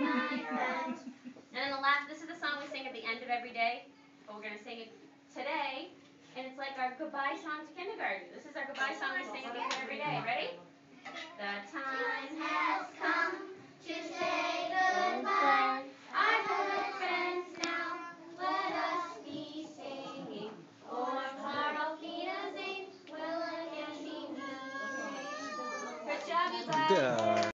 And then the last, this is the song we sing at the end of every day, but we're gonna sing it today. And it's like our goodbye song to kindergarten. This is our goodbye song we sing at the end of every day. Ready? The time has come to say goodbye. Our good friends now, let us be singing. Or tomorrow, Wiedersehen, will again be meeting. Good job, you guys.